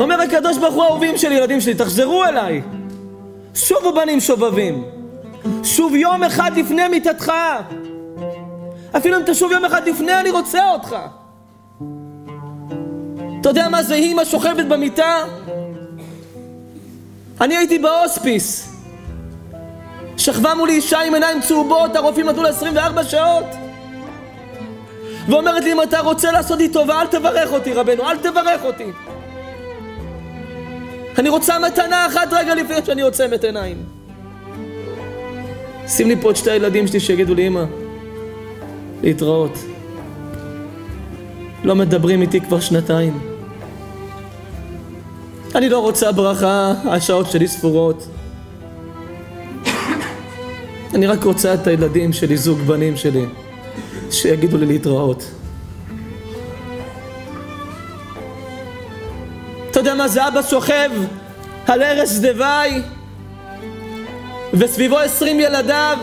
אומר הקדוש ברוך הוא אהובים של ילדים שלי, תחזרו אליי. שובו בנים שובבים. שוב יום אחד לפני מיתתך. אפילו אם תשוב יום אחד לפני, אני רוצה אותך. אתה יודע מה זה אימא שוכבת במיטה? אני הייתי בהוספיס. שכבה מולי אישה עם עיניים צהובות, הרופאים נתנו לה 24 שעות. ואומרת לי, אם אתה רוצה לעשות לי טובה, אל תברך אותי, רבנו, אל תברך אותי. אני רוצה מתנה אחת רגע לפני שאני עוצם את עיניים. שים לי פה את שתי הילדים שלי שיגידו לי, אמא, להתראות. לא מדברים איתי כבר שנתיים. אני לא רוצה ברכה, השעות שלי ספורות. אני רק רוצה את הילדים שלי, זוג בנים שלי, שיגידו לי להתראות. יודע מה זה אבא שוכב על ערש דווי וסביבו עשרים ילדיו,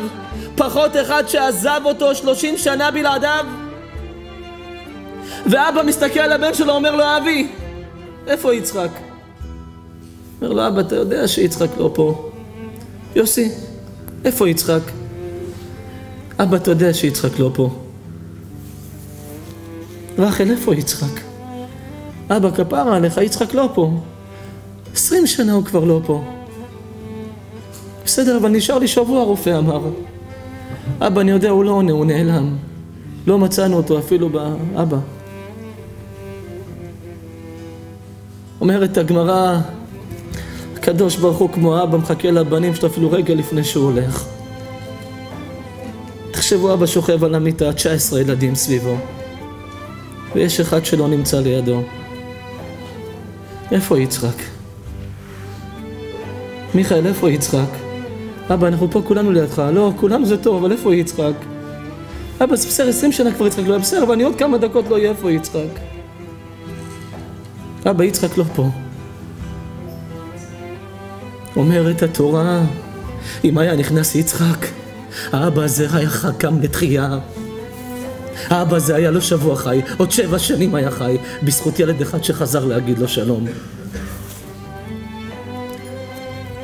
פחות אחד שעזב אותו שלושים שנה בלעדיו? ואבא מסתכל על הבן שלו, אומר לו, אבי, איפה יצחק? אומר לו, אבא, אתה יודע שיצחק לא פה. יוסי, איפה יצחק? אבא, אתה יודע שיצחק לא פה. רחל, איפה יצחק? אבא, כפרה עליך, יצחק לא פה. עשרים שנה הוא כבר לא פה. בסדר, אבל נשאר לי שבוע, הרופא אמר. אבא, אני יודע, הוא לא עונה, הוא נעלם. לא מצאנו אותו אפילו באבא. אומרת הגמרא, הקדוש ברוך הוא כמו אבא מחכה לבנים שלו אפילו רגע לפני שהוא הולך. תחשבו, אבא שוכב על המיטה, 19 ילדים סביבו, ויש אחד שלא נמצא לידו. איפה יצחק? מיכאל, איפה יצחק? אבא, אנחנו פה כולנו לידך. לא, כולם זה טוב, אבל איפה יצחק? אבא, זה בסדר, עשרים שנה כבר יצחק לא היה בסדר, אבל אני עוד כמה דקות לא אהיה איפה יצחק. אבא, יצחק לא פה. אומרת התורה, אם היה נכנס יצחק, האבא הזה היה קם לתחייה. האבא הזה היה לא שבוע חי, עוד שבע שנים היה חי, בזכות ילד אחד שחזר להגיד לו שלום.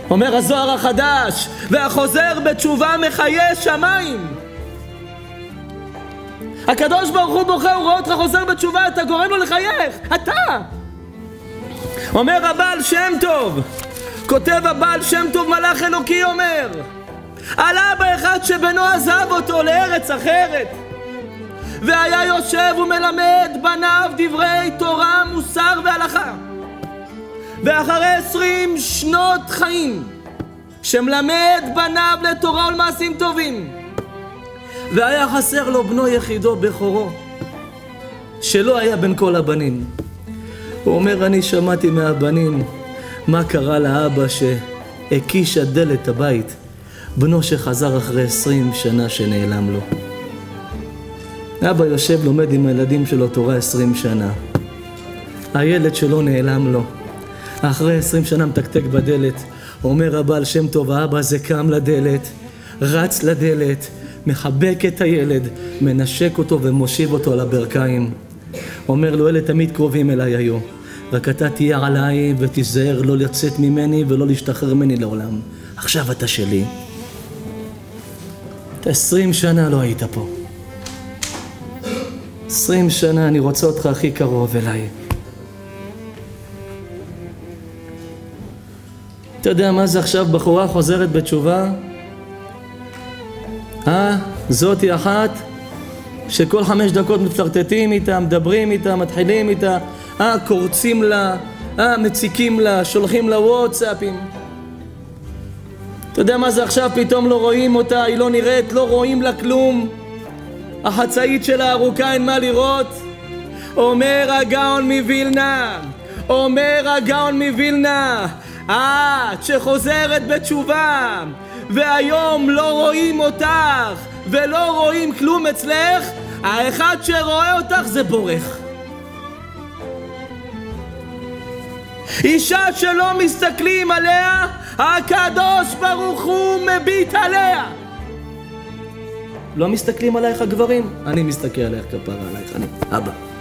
אומר הזוהר החדש, והחוזר בתשובה מחיה שמיים. הקדוש ברוך הוא בוכה, הוא רואה אותך חוזר בתשובה, אתה גורם לו לחייך, אתה! אומר הבעל שם טוב, כותב הבעל שם טוב מלאך אלוקי אומר, על אבא אחד שבנו עזב אותו לארץ אחרת, והיה יושב ומלמד בניו דברי תורה, מוסר והלכה. ואחרי עשרים שנות חיים, שמלמד בניו לתורה ולמעשים טובים, והיה חסר לו בנו יחידו בכורו, שלא היה בין כל הבנים. הוא אומר, אני שמעתי מהבנים מה קרה לאבא שהקיש עד דלת הבית, בנו שחזר אחרי עשרים שנה שנעלם לו. אבא יושב לומד עם הילדים שלו תורה עשרים שנה. הילד שלו נעלם לו. אחרי עשרים שנה מתקתק בדלת, אומר הבעל שם טוב, האבא הזה קם לדלת, רץ לדלת, מחבק את הילד, מנשק אותו ומושיב אותו על הברכיים. אומר לו, אלה תמיד קרובים אליי היו, רק אתה תהיה עליי ותיזהר לא לצאת ממני ולא להשתחרר ממני לעולם. עכשיו אתה שלי. עשרים שנה לא היית פה. עשרים שנה אני רוצה אותך הכי קרוב אליי. אתה יודע מה זה עכשיו בחורה חוזרת בתשובה? אה? זאתי אחת שכל חמש דקות מפלרטטים איתה, מדברים איתה, מתחילים איתה, אה? קורצים לה, אה? מציקים לה, שולחים לה וואטסאפים. אתה יודע מה זה עכשיו? פתאום לא רואים אותה, היא לא נראית, לא רואים לה כלום. החצאית שלה ארוכה, אין מה לראות. אומר הגאון מווילנה, אומר הגאון מווילנה, את שחוזרת בתשובה, והיום לא רואים אותך, ולא רואים כלום אצלך, האחד שרואה אותך זה בורך. אישה שלא מסתכלים עליה, הקדוש ברוך הוא מביט עליה. לא מסתכלים עלייך הגברים? אני מסתכל עלייך כפרה עלייך, אני אבא.